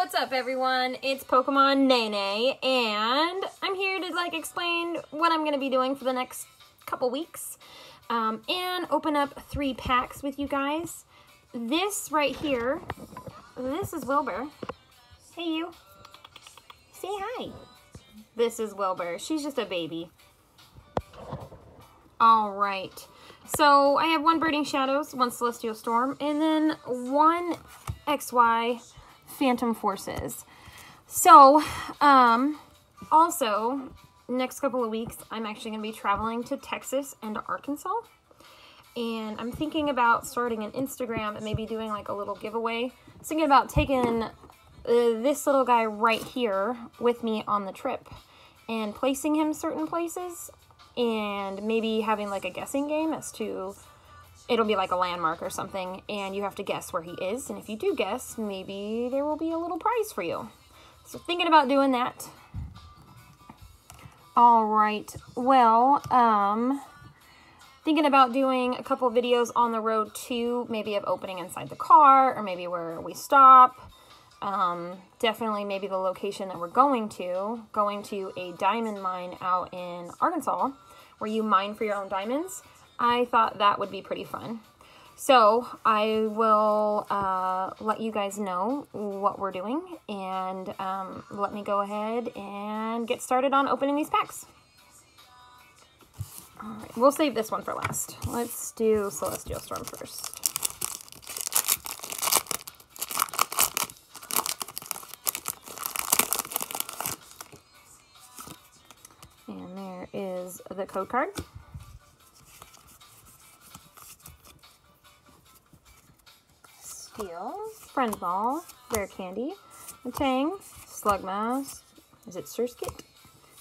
what's up everyone? It's Pokemon Nene and I'm here to like explain what I'm going to be doing for the next couple weeks um, and open up three packs with you guys. This right here, this is Wilbur. Hey you. Say hi. This is Wilbur. She's just a baby. All right. So I have one Burning Shadows, one Celestial Storm, and then one XY Phantom Forces. So, um, also, next couple of weeks, I'm actually going to be traveling to Texas and Arkansas. And I'm thinking about starting an Instagram and maybe doing like a little giveaway. I was thinking about taking uh, this little guy right here with me on the trip and placing him certain places and maybe having like a guessing game as to it'll be like a landmark or something and you have to guess where he is and if you do guess maybe there will be a little prize for you. So thinking about doing that. All right well um thinking about doing a couple videos on the road too maybe of opening inside the car or maybe where we stop. Um, definitely maybe the location that we're going to going to a diamond mine out in arkansas where you mine for your own diamonds I thought that would be pretty fun. So I will uh, let you guys know what we're doing and um, let me go ahead and get started on opening these packs. All right, we'll save this one for last. Let's do Celestial Storm first. And there is the code card. Steel, Friend Ball, Rare Candy, Tang, Slugmas, is it Surskit,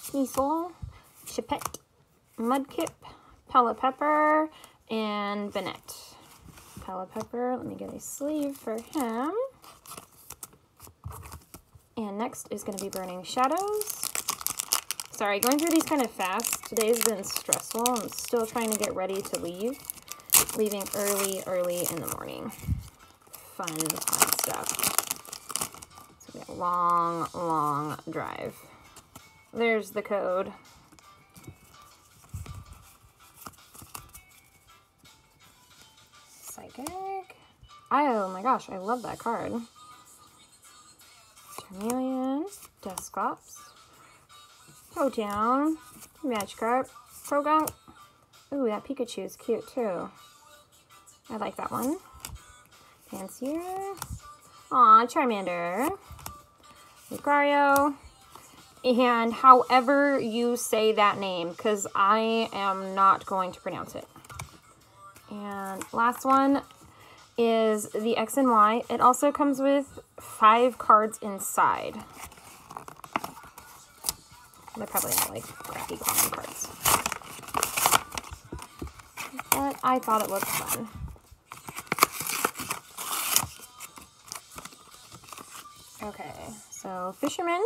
Sneasel, Chipette, Mudkip, Pelipper, and Banette. Pepper, let me get a sleeve for him. And next is going to be Burning Shadows. Sorry, going through these kind of fast. Today's been stressful. I'm still trying to get ready to leave. Leaving early, early in the morning fun, stuff. It's gonna be a long, long drive. There's the code. Psychic. Oh my gosh, I love that card. Charmeleon, Dusclops, Town, Magikarp, Croagunk. Ooh, that Pikachu is cute too. I like that one. Pansear. Aw, Charmander. Lucario. And however you say that name, because I am not going to pronounce it. And last one is the X and Y. It also comes with five cards inside. They're probably not like crappy common cards. But I thought it looked fun. Okay, so Fisherman,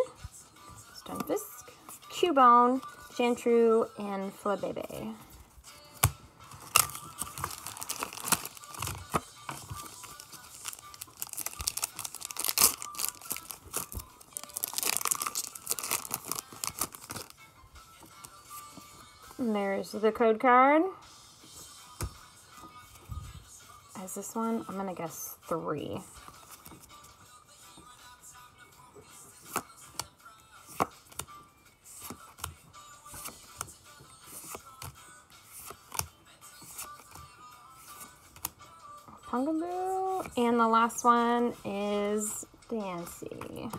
Stunfisk, Cubone, Chantru, and Flabebe. And there's the code card. Is this one? I'm going to guess three. Pumpkaboo. And the last one is Dancy.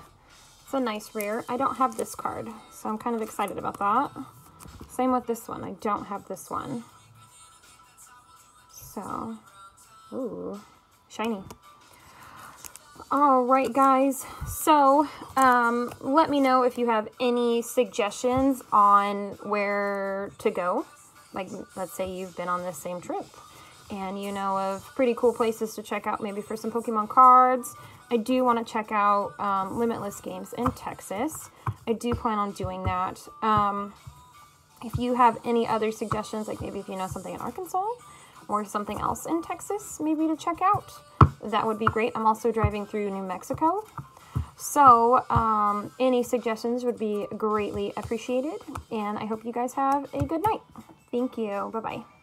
It's a nice rare. I don't have this card, so I'm kind of excited about that. Same with this one. I don't have this one. So, ooh, shiny. All right, guys. So, um, let me know if you have any suggestions on where to go. Like, let's say you've been on this same trip and you know of pretty cool places to check out maybe for some Pokemon cards. I do want to check out um, Limitless Games in Texas. I do plan on doing that. Um, if you have any other suggestions, like maybe if you know something in Arkansas or something else in Texas, maybe to check out, that would be great. I'm also driving through New Mexico. So, um, any suggestions would be greatly appreciated. And I hope you guys have a good night. Thank you. Bye bye.